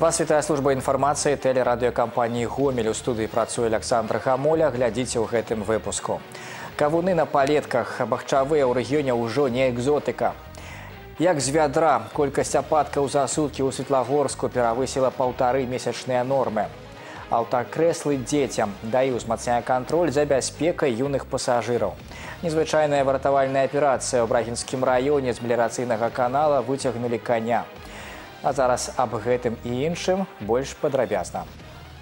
Вас вітае служба інфармацыі тэлерадыёкампаніі Гомель у студыі працуе Александр Хамоля. Глядзіце ў гэтым выпуску. Кавуны на палетках, бахчавыя ў рэгіёне ўжо не экзотыка. Як з вядра колькасць ападкаў за суткі ў Светлагорску перавысіла паўтары месячныя нормы. Аўтакрэслы дзецям даю узмацняе кантроль за бяспекай юных пасажыраў. Незвычайная выратавальная аперацыя ў брагінскім раёне з мелірацыйнага канала выцягнулі каня. А зараз аб гэтым і іншым больш падрабязна.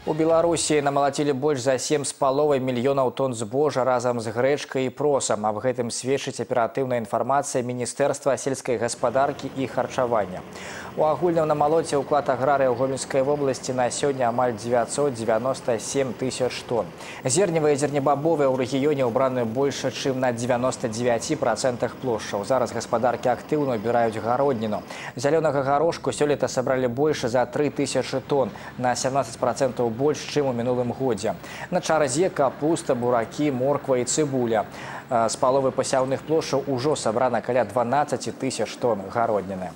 У Беларусі намалацілі больш за сем з паловай мільёнаў тонн збожа разам з грэчкай і просам. Аб гэтым сведчыць аператыўная інфармацыя міністэрства сельскай гаспадаркі і харчавання. У агульным намалоце ўклад аграрыя ў гомельскай вобласці на сёння амаль 997 тысяч тонн. Зерневыя зернебабовыя ў рэгіёне ўбраны больше, чым на 99 процентах плошчаў. Зараз гаспадаркі актыўна убіраюць гародніну. Зялёнага гарошку сёлета сабралі больше за 3 тысячи тонн, на 17 процентаў больш, чым у мінулым годзе. На чаразе капуста, буракі, морква і цыбуля. З паловы пасяўных плошчаў ужо сабрана каля 12 тысяч тонн гародніны.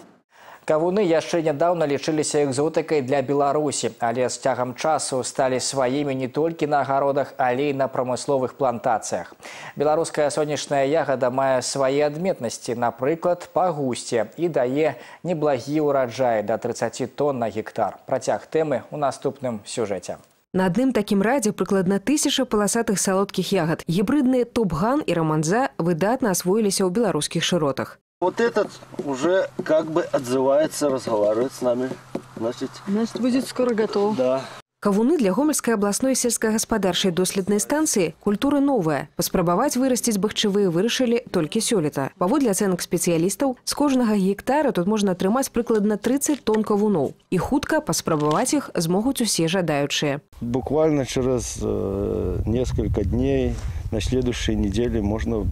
Кавуны яшчэ нядаўна лічыліся экзотыкай для Беларусі, але з цягам часу сталі сваімі не толькі на агародах, але і на прамысловых плантацыях. Беларуская сонечная ягада мае свае адметнасці, напрыклад, па гусце і дае неблагі ўраджай да 30 тонн на гектар. Працяг тэмы ў наступным сюжэце. На адным такім радзе прыкладна тысяча паласатых салодкіх ягад. Гібрыдныя топ-ган і раманза выдатна асвоіліся ў беларускіх шыротах. Вот этот уже как бы отзывается, разговаривает с нами. Значит, Значит, будет скоро готов. да. Кавуны для гомельскай абласной сельскагаспадарчай доследнай станцыі культура новая. Паспрабаваць вырасціць бахчавыя вырашылі толькі сёлета. Паводле ацэнак спецыялістаў, з кожнага гектара тут можна атрымаць прыкладна 30 тонн кавуноў. І хутка паспрабаваць іх змогуць усе жадаючыя. Буквально через э, несколько дней на следующей неделе можно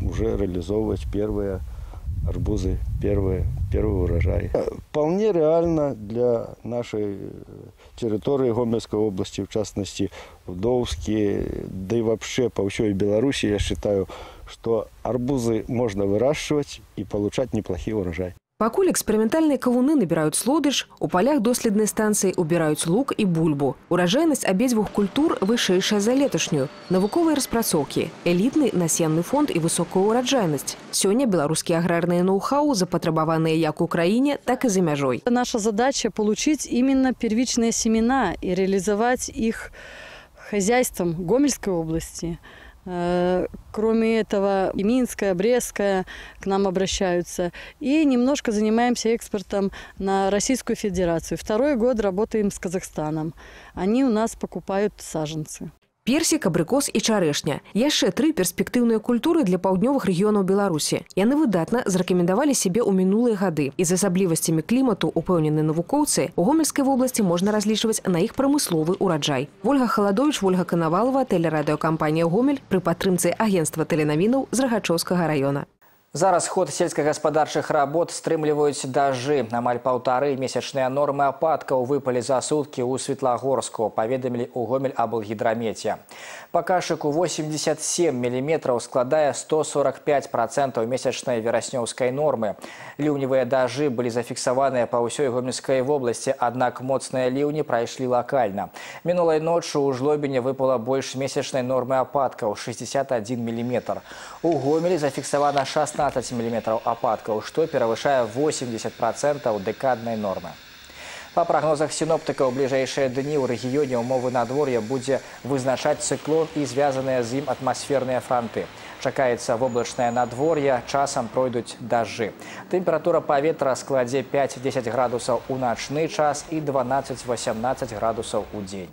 уже реализовывать первые арбузы, первые, первый урожай. Вполне реально для нашей территории Гомельской области, в частности, в Довске, да и вообще по всей Беларуси, я считаю, что арбузы можно выращивать и получать неплохий урожай. Пакуль эксперыментальныя кавуны набіраюць слодыш, у палях доследнай станцыі убіраюць лук і бульбу. Уражайнасць абедзвюх культур вышэйшая за леташнюю. Навуковыя распрацоўкі, элітны насенны фонд і высокая ўраджайнасць. Сёння беларускія аграрныя ноу-хау запатрабаваныя як у краіне, так і за мяжой. Наша задача получить именно первичные семена и реализовать их хозяйством Гомельской области. Э, Кроме этого, и Минская, Брестская к нам обращаются. И немножко занимаемся экспортом на Российскую Федерацию. Второй год работаем с Казахстаном. Они у нас покупают саженцы. Персік, абрыкос і чарэшня. Яшчэ тры перспектыўныя культуры для паўднёвых рэгіёнаў Беларусі. Яны выдатна зарэкамендавалі сябе ў мінулыя гады. І з асаблівасцямі клімату упэўнены навукоўцы, у гомельскай вобласці можна разлічваць на іх прамысловы ўраджай. Ольга Халадович, Ольга Канавалова, тэлерадыёкампанія Гомель пры падтрымцы агенцтва тэленавінаў з Рагачоўскага раёна. Зараз ход сельскагаспадарчых работ стрымліваюць дажджы. Амаль паўтары месячныя нормы ападкаў выпалі за суткі ў Светлагорску, паведамілі ў Гомель аблгідрамеце. Паказчык у 87 мм складае 145% месячнай вераснёўскай нормы. Ліўневыя дажджы былі зафіксаваныя па ўсёй гомельскай вобласці, аднак моцныя ліўні прайшлі лакальна. Мінулай ноччу ў жлобіне выпала больш месячнай нормы ападкаў 61 мм. У Гомелі зафіксавана 16 мм ападкаў, што перавышае 80% дэкаднай нормы. Па прагнозах сіноптыка ў бліжэйшыя дні ў рэгіёне ўмовы надвор'я будзе вызначаць цыклон і звязаныя з ім атмасферныя франты. Чакаецца воблачнае надвор'е, часам пройдуць дажджы. Тэмпература паветра складзе 5-10 градусаў у начны час і 12-18 градусаў у дзень.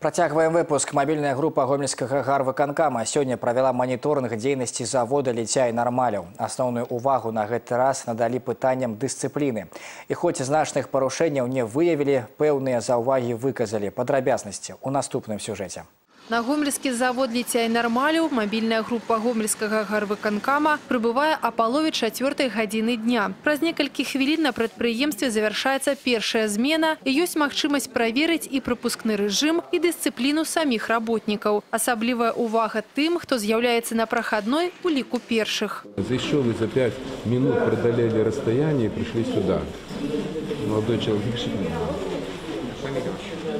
Працягваем выпуск. Мабільная група гомельскага гарвыканкама сёння правяла маніторынг дзейнасці завода ліця і нармаляў. Асноўную увагу на гэты раз надалі пытанням дысцыпліны. І хоць значных парушэнняў не выявілі, пэўныя заўвагі выказалі падрабязнасці ў наступным сюжэце. На гомельскі завод ліця і нармалю мабільная група гомельскага гарвыканкама прыбывае а палове чацвёртай гадзіны дня. Праз некалькі хвілін на прадпрыемстве завяршаецца першая змена і ёсць магчымасць праверыць і прапускны рэжым і дысцыпліну саміх работнікаў. Асаблівая увага тым, хто з'яўляецца на прахадной у ліку першых. Зайшов и за пять минут преодолели расстояние и пришли сюда. Молодой человек фамилия?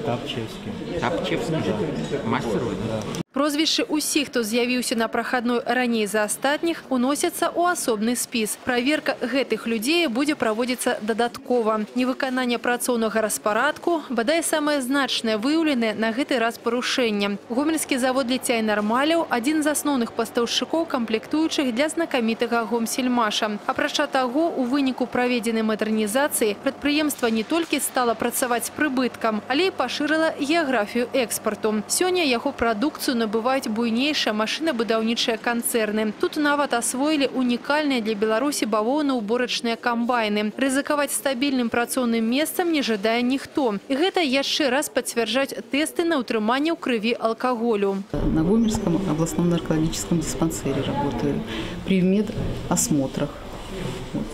Тапчевский. Тапчевский? Да. Мастер? Да. Прозвішчы ўсіх, хто з'явіўся на прахадной раней за астатніх, уносяцца ў асобны спіс. Праверка гэтых людзей будзе праводзіцца дадаткова. Невыкананне працоўнага распарадку, бадай самае значнае выяўленае на гэты раз парушэнне. Гомельскі завод ліця і нармаляў адзін з асноўных пастаўшчыкоў камплектуючых для знакамітага гомсельмаша. Апрача таго, у выніку праведзенай мадэрнізацыі прадпрыемства не толькі стала працаваць з прыбыткам, але і пашырыла геаграфію экспарту. Сёння яго прадукцыю набываюць буйнейшыя машынабудаўнічыя канцэрны. Тут нават асвоілі унікальныя для Беларусі бавоўна-уборачныя камбайны. Рызыкаваць стабільным працоўным месцам не жадае ніхто. І гэта яшчэ раз пацвярджаць тэсты на ўтрыманне ў крыві алкаголю. На Гомельском областном наркологическом диспансере работаю при медосмотрах. Вот.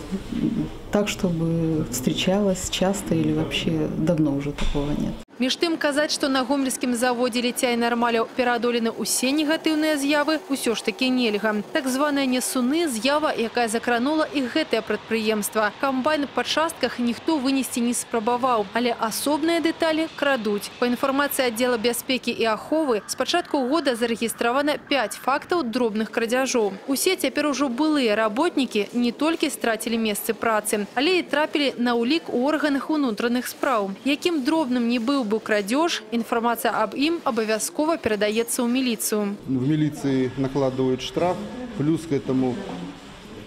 Так, чтобы встречалась часто или вообще давно уже такого нет. Між тым казаць, што на гомельскім заводзе ліця і нармаляў пераадолены ўсе негатыўныя з'явы ўсё ж такі нельга. Так званая несуны з'ява, якая закранула і гэтае прадпрыемства. Камбайн па частках ніхто вынесці не спрабаваў, але асобныя дэталі крадуць. Па інфармацыі аддзела бяспекі і аховы, з пачатку года зарэгістравана 5 фактаў дробных крадзяжоў. Усе цяпер ужо былыя работнікі не толькі страцілі месцы працы, але і трапілі на ўлік у органах унутраных спраў. Якім дробным не быў бы крадеж, информация об им обовязково передается в милицию. В милиции накладывают штраф, плюс к этому,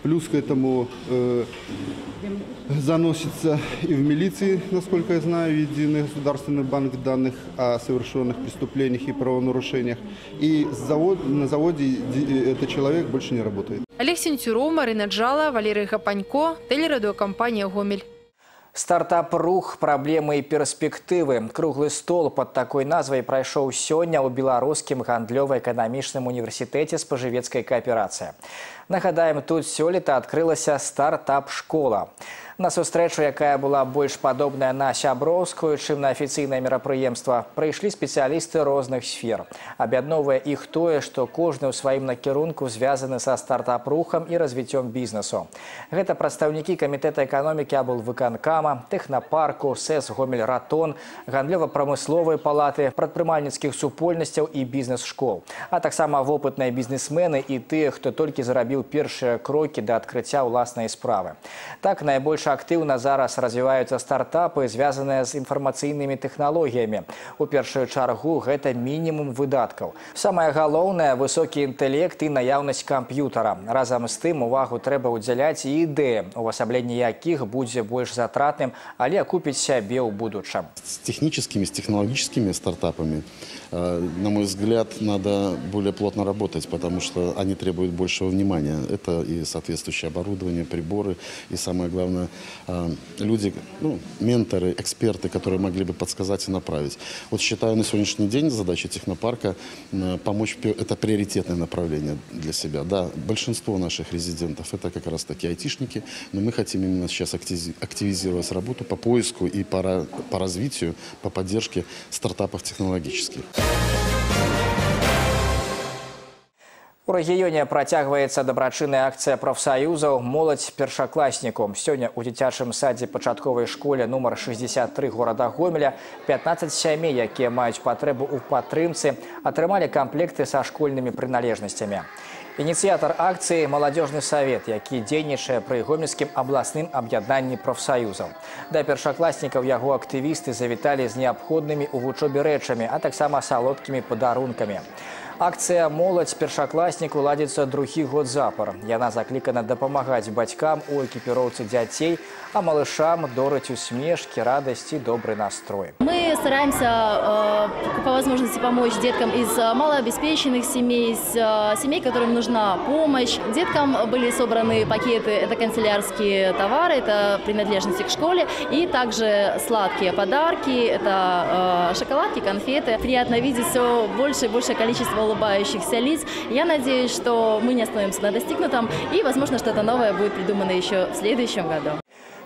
плюс к этому э, заносится и в милиции, насколько я знаю, единый государственный банк данных о совершенных преступлениях и правонарушениях. И завод, на заводе этот человек больше не работает. Олег Сентюров, Марина Джала, Валерий Гапанько, телерадиокомпания «Гомель». Стартап рух праблемы і перспектывы. Круглы стол под такой назвай прайшоў сёння ў беларускім гандлёва-эканамічным універсітэце спажывецкай кааперацыі. Нагадаем, тут сёлета адкрылася стартап-школа. На сустрэчу, якая была больш падобная на сяброўскую, чым на афіцыйнае мерапрыемства, прыйшлі спецыялісты розных сфер. Аб'ядноўвае іх тое, што кожны ў сваім накірунку звязаны са стартап-рухам і развіццём бізнесу. Гэта прадстаўнікі камітэта эканомікі абул выканкама, тэхнапарку, сэс гомель ратон, гандлёва-прамысловай палаты, прадпрымальніцкіх супольнасцяў і бізнес-школ. А таксама вопытныя бізнесмены і тыя, хто толькі зарабіў першыя крокі да адкрыцця ўласнай справы. Так найбольш актыўна зараз развіваюцца стартапы, звязаныя з інфармацыйнымі тэхналогіямі. У першую чаргу гэта мінімум выдаткаў. Самае галоўнае высокі інтэлект і наяўнасць камп'ютара. Разам з тым увагу трэба ўдзяляць і ідэі, увасабленне якіх будзе больш затратным, але акупіць сябе ў будучым. С техническими, с технологическими стартапами, э, на мой взгляд, надо более плотно работать, потому что они требуют большего внимания. Это и соответствующее оборудование, приборы, и самое главное, э, люди, ну, менторы, эксперты, которые могли бы подсказать и направить. Вот считаю на сегодняшний день задача технопарка помочь, это приоритетное направление для себя. Да, большинство наших резидентов это как раз таки айтишники, но мы хотим именно сейчас активизировать работу по поиску и по, по развитию, по поддержке стартапов технологических. У рэгіёне працягваецца дабрачынная акцыя прафсаюзаў моладзь першакласніку. Сёння ў дзіцячым садзе пачатковай школе нумар 63 горада Гомеля 15 сямей, якія маюць патрэбу ў падтрымцы, атрымалі камплекты са школьнымі прыналежнасцямі. Ініцыятар акцыі маладзёжны савет, які дзейнічае пры гомельскім абласным аб'яднанні прафсаюзаў. Да першакласнікаў яго актывісты завіталі з неабходнымі ў вучобе рэчамі, а таксама салодкімі падарункамі. Акцыя моладзь першакласніку ладзіцца другі год запар. Яна заклікана дапамагаць бацькам у экіпіроўцы дзяцей, а малышам дораць усмешкі, радасці, добрый настрой. Мы стараемся э, по возможности помочь деткам из э, малообеспеченных семей, из э, семей, которым нужна помощь. Деткам были собраны пакеты, это канцелярские товары, это принадлежности к школе, и также сладкие подарки, это шоколадки, конфеты. Приятно видеть все больше и большее количество улыбающихся лиц. Я надеюсь, что мы не остановимся на достигнутом, и, возможно, что-то новое будет придумано еще в следующем году.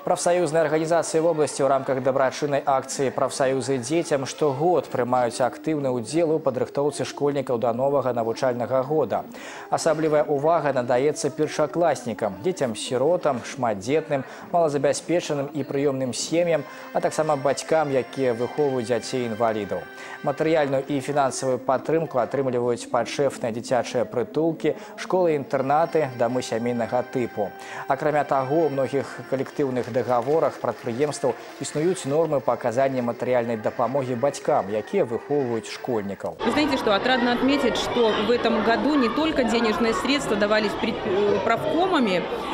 Прафсаюзныя арганізацыі вобласці ў рамках дабрачыннай акцыі прафсаюзы дзецям штогод прымаюць актыўны ўдзел у падрыхтоўцы школьнікаў да новага навучальнага года. Асаблівая ўвага надаецца першакласнікам, дзецям-сіротам, шматдзетным, малазабяспечаным і прыёмным сем'ям, а таксама бацькам, якія выхоўваюць дзяцей інвалідаў. Матэрыяльную і фінансавую падтрымку атрымліваюць падшэфныя дзіцячыя прытулкі, школы-інтэрнаты, дамы сямейнага тыпу. Акрамя таго, у многіх калектыўных договорах прадпрыемстваў існуюць нормы по оказанию материальной дапамоги батькам, якія выхоўваюць школьников. Вы знаете, что отрадно отметить, что в этом году не только денежные средства давались э, правкомами, э,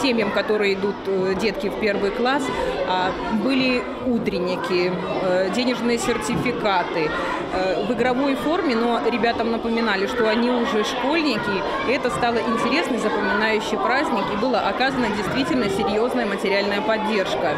семьям, которые идут э, детки в первый класс, а были утренники, э, денежные сертификаты э, в игровой форме, но ребятам напоминали, что они уже школьники, и это стало интересный, запоминающий праздник, и была оказана действительно серьезная материальная поддержка.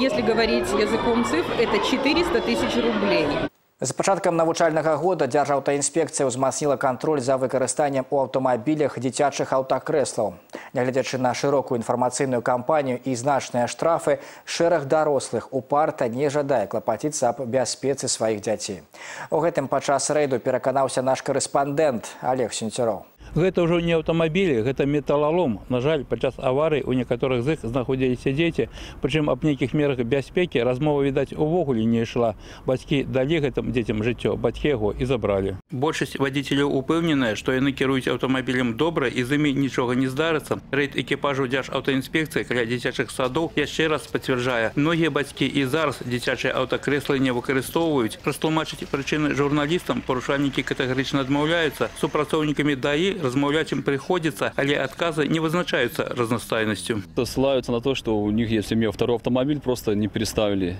Если говорить языком цифр, это 400 тысяч рублей. З пачаткам навучальнага года дзяржаўтаінспекцыя ўзмацніла кантроль за выкарыстаннем у аўтамабілях дзіцячых аўтакрэслаў. Нягледзячы на шырокую інфармацыйную кампанію і значныя штрафы, шэраг дарослых упарта не жадае клапаціцца аб бяспецы сваіх дзяцей. У гэтым падчас рэйду пераканаўся наш карэспандэнт Олег Сенцюроў. Гэта ўжо не аўтамабілі, гэта металалом. На жаль, падчас аварый у некаторых з іх знаходзіліся дзеці, прычым аб нейкіх мерах бяспекі размова відаць увогуле не ішла. Бацькі далі гэтым дзецям жыццё, бацькі яго і забралі. Большасць вадзіцеляў упэўненая, што яны кіруюць аўтамабілем добра і з імі нічога не здарыцца. Рэйд экіпажу дзяж аўтаінспекцыі каля дзіцячых садоў яшчэ раз пацвярджае. Многія бацькі і зараз дзіцячыя аўтакрэслы не выкарыстоўваюць. Растлумачыць прычыны журналістам парушальнікі катэгарычна адмаўляюцца супрацоўнікамі даі размаўляць им приходится, але отказы не вызначаются разнастайностью. Ссылаются на то, что у них есть в семье второй автомобиль, просто не переставили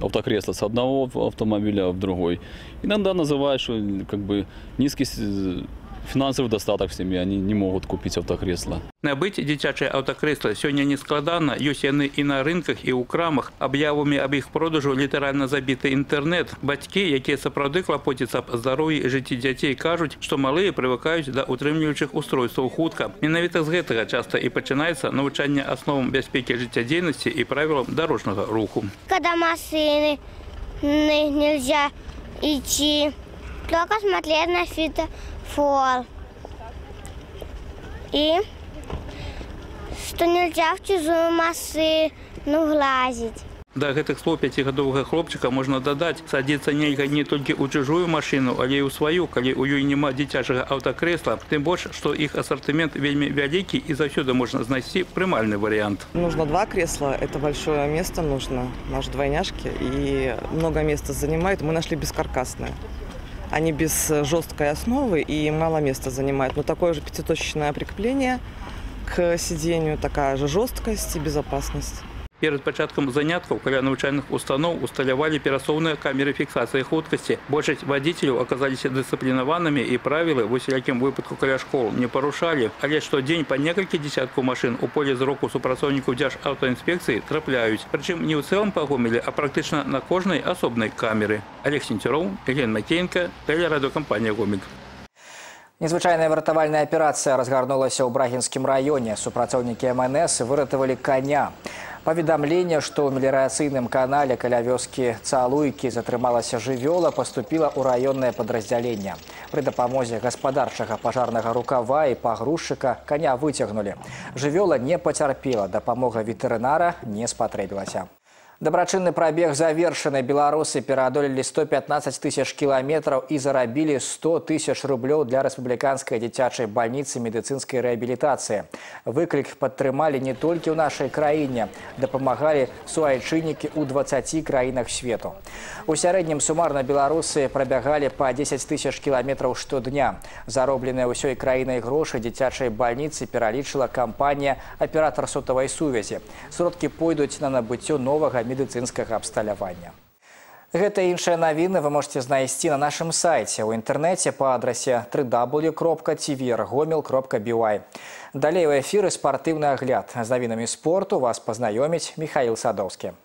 автокресло с одного автомобиля в другой. Иногда называют, что как бы низкий фінансавы дастатак сем'і они не могуць купіць аўтакрэсла набыць дзіцячае аўтакрэсла сёння не складана ёсць яны і на рынках і ў крамах аб'явамі аб іх продажу літаральна забіты інтэрнэт бацькі якія сапраўды клапоціцца аб здароўі жыцці дзяцей кажуць што малыя прывыкаюць да утрымліваючых устройстваў хутка менавіта з гэтага часта і пачынаецца навучанне асновам бяспекі жыццядзейнасці і правілам дарожнага руху когда машины нельзя идти только смотреть на фито фол. И что нельзя в чужую машину глазить. Да гэтых слоў пяцігадовага хлопчыка можна дадаць садзіцца нельга не толькі ў чужую машину, але і ў сваю, калі ў ёй няма дзіцячага аўтакрэсла, тым больш, што іх ассортимент вельмі вялікі і заўсёды можна знайсці прымальны вариант. Нужно два кресла, это большое место нужно, наши двойняшки, и много места занимает. Мы нашли бескаркасное. они без э, жесткой основы и мало места занимают. Но такое же пятиточечное прикрепление к сидению, такая же жесткость и безопасность. Перед пачаткам заняткаў каля навучальных устаноў усталявалі перасоўныя камеры фіксацыі хуткасці. Большасць вадзіцеляў аказаліся дысцыплінаванымі і правілы в усялякім выпадку каля школ не парушалі. Але штодзень па некалькі дзесяткаў машын у поле зроку супрацоўнікаў дзяж аўтаінспекцыі трапляюць. Прычым не ў цэлым па гомелі, а практычна на кожнай асобнай камеры. Олег Сенцюроў, Елена Макеенко, тэлерадыокампанія «Гомік». Незвычайная выратавальная аперацыя разгарнулася ў брагінскім раёне. Супрацоўнікі МНС выратавалі коня. Паведамленне, што ў меліярацыйным канале каля вёскі цалуйкі затрымалася жывёла, паступіла ў раённае падраздзяленне. Пры дапамозе гаспадарчага пажарнага рукава і пагрузчыка каня выцягнулі. Жывёла не пацярпела, дапамога ветэрынара не спатрэбілася. Дабрачынны прабег завершаны. Беларусы пераадолелі 115 тысяч кіламетраў і зарабілі 100 тысяч рублёў для рэспубліканскай дзіцячай бальніцы медыцынскай рэабілітацыі. Выклік падтрымалі не толькі ў нашай краіне, дапамагалі суайчыннікі ў 20 краінах свету. У сярэднім сумарна беларусы прабягалі па 10 тысяч кіламетраў штодня. Заробленыя ўсёй краінай грошы дзіцячай бальніцы пералічыла кампанія аператар сотавай сувязі. Сродкі пойдуць на набыццё новага медыцынскага абсталявання. Гэта і іншыя навіны вы можете знайсці на нашым сайце ў інтэрнэце па адрасе www.tvrgomel.by. Далей у эфіры спартыўны агляд. З навінамі спорту вас пазнаёміць Михаил Садоўскі.